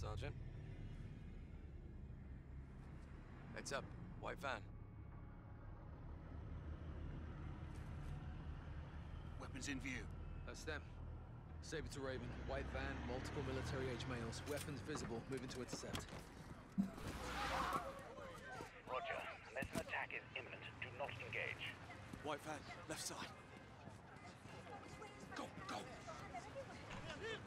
Sergeant? Heads up. White van. weapons in view. That's them. Saber to Raven. White van, multiple military age males. Weapons visible. Moving to intercept. Roger. Unless an attack is imminent, do not engage. White van, left side. Go, go. Police,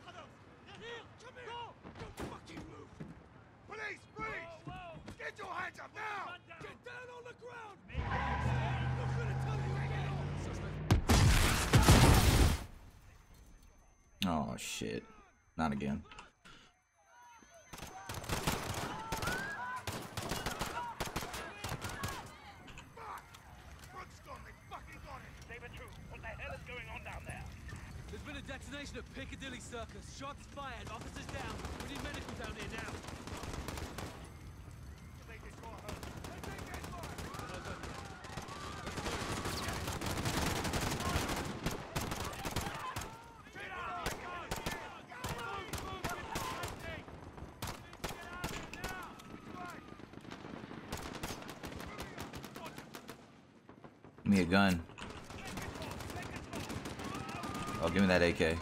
going on down there? There's been a detonation at Piccadilly Circus. Shots fired. Officers down. We need medical down here now. They just got hurt. They take that fire! Give me a gun. Oh, give me that AK.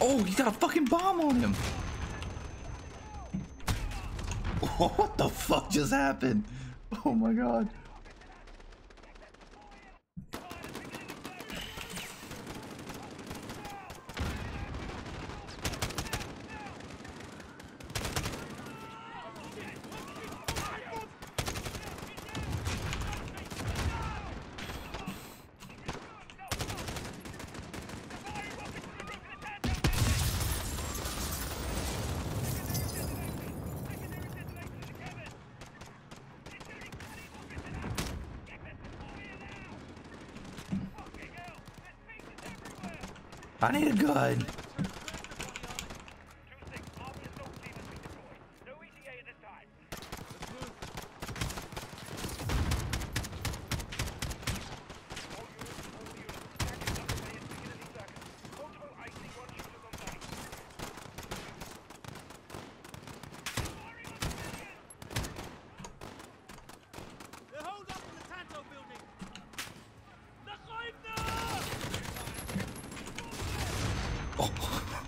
Oh, he got a fucking bomb on him. What the fuck just happened? Oh my god. I need a gun. 2-6, army assault team has been deployed. No ETA at this time. All units, all units. Attack is underway at Piccadilly Circus. Multiple IC-1 shooters on site. They're holed up in the Tanto building.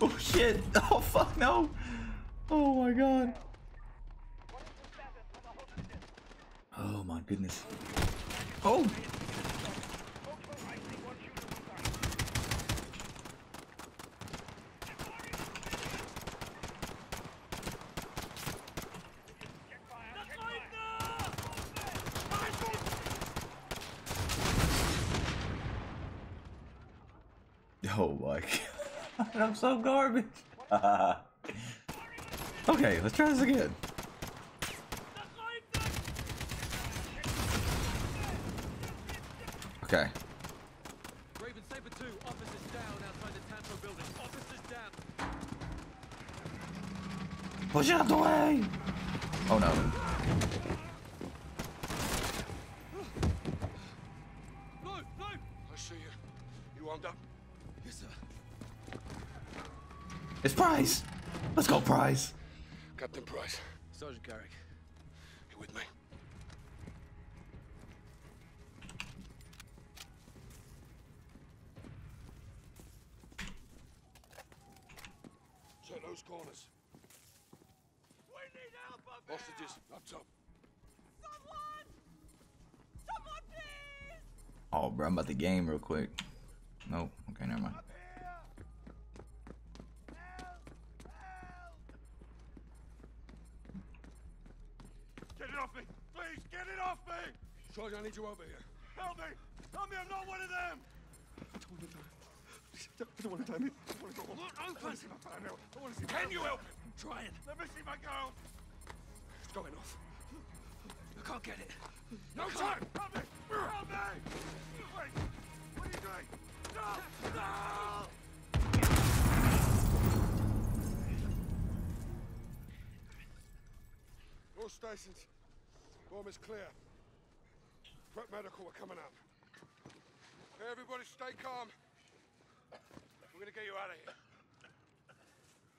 Oh, shit. Oh fuck no. Oh my god. Oh my goodness. Oh. Multiple IC-1 shooters on site. Check fire, check fire. Oh my god. I'm so garbage. okay, let's try this again. Okay. Raven Saber 2, officers down outside the Tanto building. Officers down. Push out the way. Oh no. No, no! I see you. You armed up? Yes, sir. It's Price. Let's go, Price. Captain Price, Sergeant Garrick. you with me? Check those corners. We need help up Hostages, up top. Someone! Someone, please! Oh, bro, I'm about to game real quick. Nope. Okay, never mind. Up here! Help! Help! Get it off me! Please, get it off me! Sergeant, I need you over here. Help me! Help me, I'm not one of them! I don't want to die. I don't want to die. I don't want to go home. Look, I open! want to see my family. I want to see Can you help him? I'm trying. Let me see my girl! It's going off. I can't get it. No time! Help me! Help me! Wait! What are you doing? No! No! All stations. Bomb is clear. Prep medical, we're coming up. Hey, everybody stay calm. We're gonna get you out of here.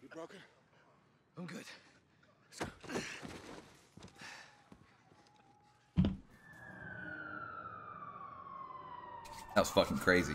You broken? I'm good. That was fucking crazy.